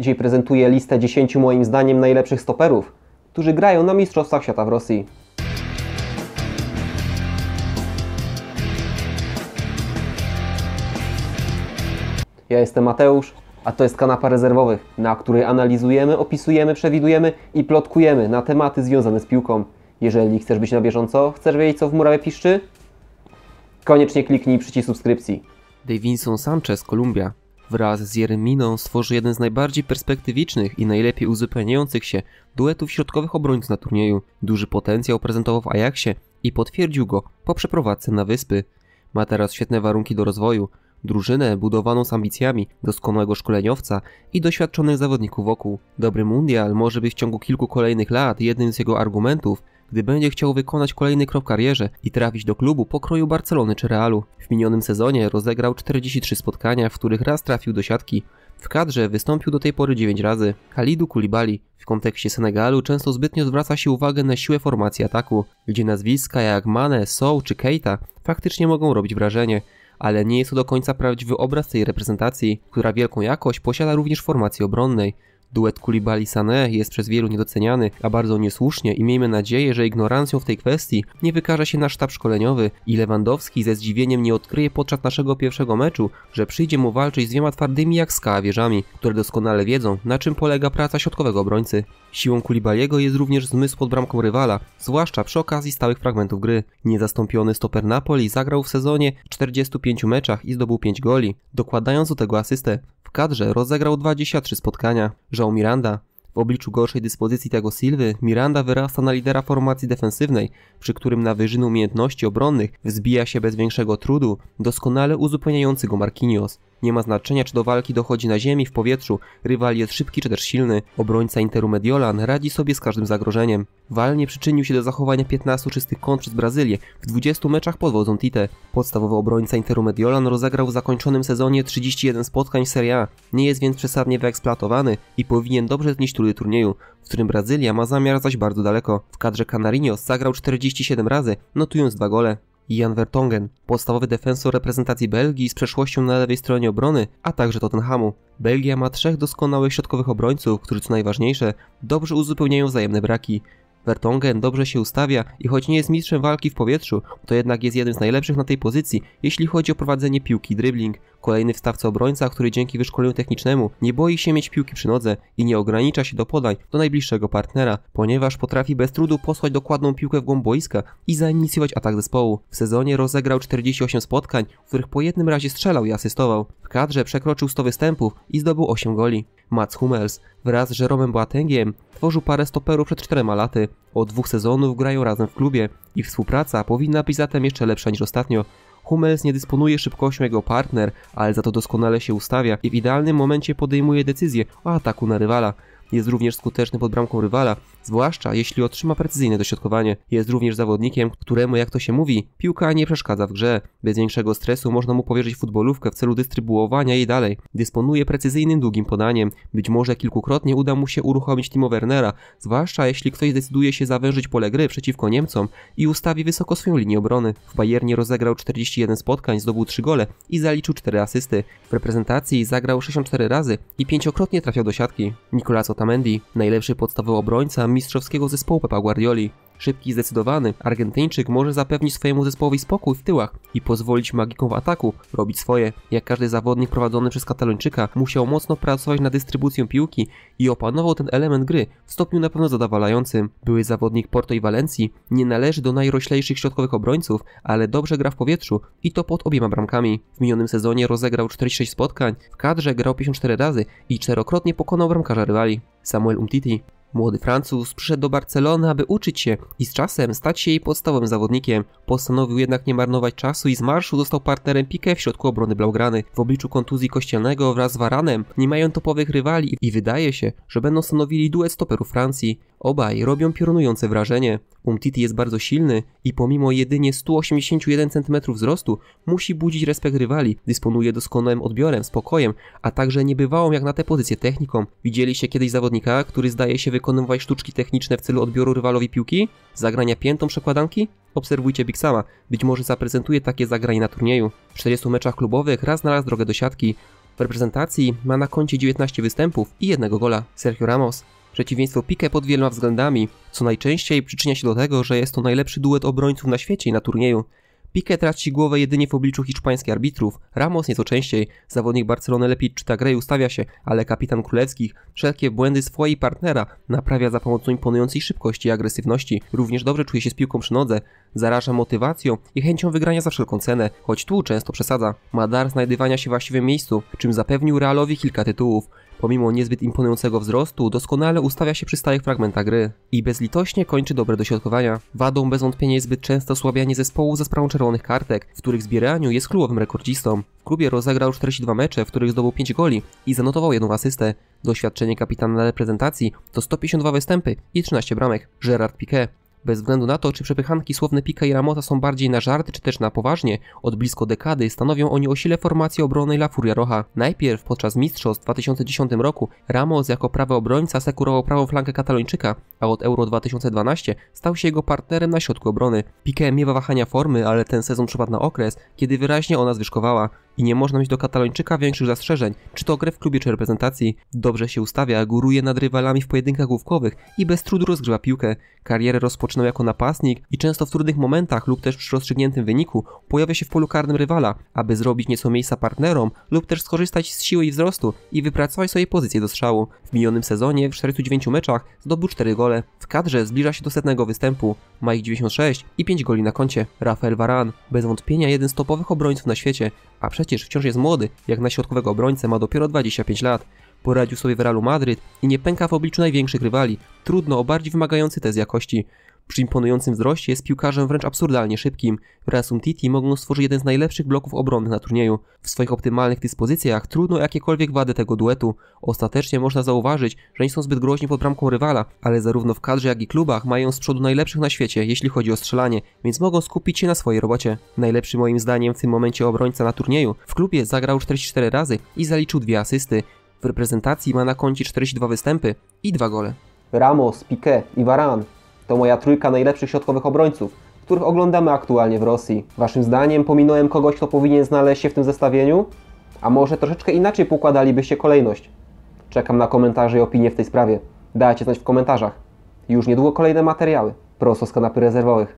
Dzisiaj prezentuję listę 10 moim zdaniem najlepszych stoperów, którzy grają na Mistrzostwach Świata w Rosji. Ja jestem Mateusz, a to jest kanapa rezerwowych, na której analizujemy, opisujemy, przewidujemy i plotkujemy na tematy związane z piłką. Jeżeli chcesz być na bieżąco, chcesz wiedzieć co w murawie piszczy? Koniecznie kliknij przycisk subskrypcji. Davinson Sanchez, Kolumbia. Wraz z Jereminą stworzy jeden z najbardziej perspektywicznych i najlepiej uzupełniających się duetów środkowych obrońców na turnieju. Duży potencjał prezentował w Ajaxie i potwierdził go po przeprowadzce na wyspy. Ma teraz świetne warunki do rozwoju, drużynę budowaną z ambicjami, doskonałego szkoleniowca i doświadczonych zawodników wokół. Dobry mundial może być w ciągu kilku kolejnych lat jednym z jego argumentów, gdy będzie chciał wykonać kolejny krok w karierze i trafić do klubu pokroju Barcelony czy Realu. W minionym sezonie rozegrał 43 spotkania, w których raz trafił do siatki. W kadrze wystąpił do tej pory 9 razy. Khalidu Koulibaly w kontekście Senegalu często zbytnio zwraca się uwagę na siłę formacji ataku, gdzie nazwiska jak Mane, Sow czy Keita faktycznie mogą robić wrażenie ale nie jest to do końca prawdziwy obraz tej reprezentacji, która wielką jakość posiada również w formacji obronnej. Duet Koulibaly-Sané jest przez wielu niedoceniany, a bardzo niesłusznie i miejmy nadzieję, że ignorancją w tej kwestii nie wykaże się nasz sztab szkoleniowy i Lewandowski ze zdziwieniem nie odkryje podczas naszego pierwszego meczu, że przyjdzie mu walczyć z dwiema twardymi jak skała wieżami, które doskonale wiedzą, na czym polega praca środkowego obrońcy. Siłą Kulibaliego jest również zmysł pod bramką rywala, zwłaszcza przy okazji stałych fragmentów gry. Niezastąpiony stoper Napoli zagrał w sezonie 45 meczach i zdobył 5 goli, dokładając do tego asystę kadrze rozegrał 23 spotkania. João Miranda w obliczu gorszej dyspozycji tego Silwy, Miranda wyrasta na lidera formacji defensywnej, przy którym na wyżyny umiejętności obronnych wzbija się bez większego trudu doskonale uzupełniający go Marquinhos. Nie ma znaczenia, czy do walki dochodzi na ziemi, w powietrzu, rywal jest szybki czy też silny. Obrońca Interu Mediolan radzi sobie z każdym zagrożeniem. Walnie przyczynił się do zachowania 15 czystych kont przez Brazylię w 20 meczach pod wodzą Tite. Podstawowy obrońca Interu Mediolan rozegrał w zakończonym sezonie 31 spotkań w Serie A. Nie jest więc przesadnie wyeksploatowany i powinien dobrze znieść trudy turnieju, w którym Brazylia ma zamiar zaś bardzo daleko. W kadrze Canarinos zagrał 47 razy, notując dwa gole. Jan Vertongen, podstawowy defensor reprezentacji Belgii z przeszłością na lewej stronie obrony, a także Tottenhamu. Belgia ma trzech doskonałych środkowych obrońców, którzy co najważniejsze, dobrze uzupełniają wzajemne braki. Vertongen dobrze się ustawia i choć nie jest mistrzem walki w powietrzu, to jednak jest jednym z najlepszych na tej pozycji, jeśli chodzi o prowadzenie piłki dribbling. Kolejny wstawca obrońca, który dzięki wyszkoleniu technicznemu nie boi się mieć piłki przy nodze i nie ogranicza się do podań do najbliższego partnera, ponieważ potrafi bez trudu posłać dokładną piłkę w głąb boiska i zainicjować atak zespołu. W sezonie rozegrał 48 spotkań, w których po jednym razie strzelał i asystował. W kadrze przekroczył 100 występów i zdobył 8 goli. Mats Hummels wraz z Jeromem Boatengiem tworzył parę stoperów przed 4 laty. Od dwóch sezonów grają razem w klubie. Ich współpraca powinna być zatem jeszcze lepsza niż ostatnio. Hummels nie dysponuje szybkością jego partner, ale za to doskonale się ustawia i w idealnym momencie podejmuje decyzję o ataku na rywala. Jest również skuteczny pod bramką rywala, zwłaszcza jeśli otrzyma precyzyjne dośrodkowanie. Jest również zawodnikiem, któremu, jak to się mówi, piłka nie przeszkadza w grze. Bez większego stresu można mu powierzyć futbolówkę w celu dystrybuowania jej dalej. Dysponuje precyzyjnym długim podaniem. Być może kilkukrotnie uda mu się uruchomić Timo Wernera, zwłaszcza jeśli ktoś zdecyduje się zawężyć pole gry przeciwko Niemcom i ustawi wysoko swoją linię obrony. W Bayernie rozegrał 41 spotkań, zdobył 3 gole i zaliczył 4 asysty. W reprezentacji zagrał 64 razy i pięciokrotnie trafiał do siatki. Nicolas Otamendi, najlepszy podstawowy obrońca mistrzowskiego zespołu Pepa Guardioli. Szybki i zdecydowany, Argentyńczyk może zapewnić swojemu zespołowi spokój w tyłach i pozwolić magiką w ataku robić swoje. Jak każdy zawodnik prowadzony przez Katalończyka musiał mocno pracować nad dystrybucją piłki i opanował ten element gry w stopniu na pewno zadowalającym. Były zawodnik Porto i Walencji nie należy do najroślejszych środkowych obrońców, ale dobrze gra w powietrzu i to pod obiema bramkami. W minionym sezonie rozegrał 46 spotkań, w kadrze grał 54 razy i czterokrotnie pokonał bramkarza rywali. Samuel Umtiti Młody Francuz przyszedł do Barcelony, aby uczyć się i z czasem stać się jej podstawowym zawodnikiem. Postanowił jednak nie marnować czasu i z marszu został partnerem Piqué w środku obrony Blaugrany. W obliczu kontuzji kościelnego wraz z Varanem nie mają topowych rywali i wydaje się, że będą stanowili duet stoperów Francji. Obaj robią piorunujące wrażenie. Umtiti jest bardzo silny i pomimo jedynie 181 cm wzrostu musi budzić respekt rywali, dysponuje doskonałym odbiorem, spokojem, a także niebywałą jak na tę pozycję techniką. Widzieliście kiedyś zawodnika, który zdaje się wykonywać sztuczki techniczne w celu odbioru rywalowi piłki? Zagrania piętą przekładanki? Obserwujcie Big Sama, być może zaprezentuje takie zagranie na turnieju. W 40 meczach klubowych raz znalazł drogę do siatki, W reprezentacji ma na koncie 19 występów i jednego gola. Sergio Ramos. Przeciwieństwo Pique pod wieloma względami, co najczęściej przyczynia się do tego, że jest to najlepszy duet obrońców na świecie i na turnieju. Pique traci głowę jedynie w obliczu hiszpańskich arbitrów, Ramos nieco częściej. Zawodnik Barcelony lepiej czyta grę i ustawia się, ale kapitan królewskich wszelkie błędy swojej partnera naprawia za pomocą imponującej szybkości i agresywności. Również dobrze czuje się z piłką przy nodze, zaraża motywacją i chęcią wygrania za wszelką cenę, choć tu często przesadza. Ma dar znajdywania się w właściwym miejscu, czym zapewnił Realowi kilka tytułów. Pomimo niezbyt imponującego wzrostu, doskonale ustawia się przy stałych fragmentach gry i bezlitośnie kończy dobre dośrodkowania. Wadą bez wątpienia jest zbyt często osłabianie zespołu za sprawą czerwonych kartek, w których zbieraniu jest klubowym rekordzistą. W klubie rozegrał 42 mecze, w których zdobył 5 goli i zanotował jedną asystę. Doświadczenie kapitana reprezentacji to 152 występy i 13 bramek. Gerard Piqué bez względu na to, czy przepychanki słowne Pika i Ramota są bardziej na żarty, czy też na poważnie, od blisko dekady stanowią oni o sile formacji obronnej La Furia Roja. Najpierw podczas mistrzostw w 2010 roku Ramos jako prawy obrońca sekurował prawą flankę Katalończyka, a od Euro 2012 stał się jego partnerem na środku obrony. Piqué miewa wahania formy, ale ten sezon przypadł na okres, kiedy wyraźnie ona zwyżkowała i nie można mieć do Katalończyka większych zastrzeżeń, czy to grę w klubie czy reprezentacji. Dobrze się ustawia, góruje nad rywalami w pojedynkach główkowych i bez trudu rozgrywa piłkę. Karierę rozpoczynał jako napastnik i często w trudnych momentach lub też przy rozstrzygniętym wyniku pojawia się w polu karnym rywala, aby zrobić nieco miejsca partnerom lub też skorzystać z siły i wzrostu i wypracować sobie pozycję do strzału. W minionym sezonie w 49 meczach zdobył 4 gole. W kadrze zbliża się do setnego występu. Ma ich 96 i 5 goli na koncie. Rafael Varane, bez wątpienia jeden z topowych obrońców na świecie, a przecież wciąż jest młody, jak na środkowego obrońcę ma dopiero 25 lat. Poradził sobie w Realu Madryt i nie pęka w obliczu największych rywali. Trudno o bardziej wymagający test jakości. Przy imponującym wzroście jest piłkarzem wręcz absurdalnie szybkim. Reasum Titi mogą stworzyć jeden z najlepszych bloków obronnych na turnieju. W swoich optymalnych dyspozycjach trudno jakiekolwiek wady tego duetu. Ostatecznie można zauważyć, że nie są zbyt groźni pod bramką rywala, ale zarówno w kadrze jak i klubach mają z przodu najlepszych na świecie, jeśli chodzi o strzelanie, więc mogą skupić się na swojej robocie. Najlepszy moim zdaniem w tym momencie obrońca na turnieju. W klubie zagrał 44 razy i zaliczył dwie asysty. W reprezentacji ma na koncie 42 występy i dwa gole. Ramos, Piqué i Varane to moja trójka najlepszych środkowych obrońców, których oglądamy aktualnie w Rosji. Waszym zdaniem pominąłem kogoś, kto powinien znaleźć się w tym zestawieniu? A może troszeczkę inaczej pokładalibyście kolejność? Czekam na komentarze i opinie w tej sprawie. Dajcie znać w komentarzach. Już niedługo kolejne materiały. Prosto z kanapy rezerwowych.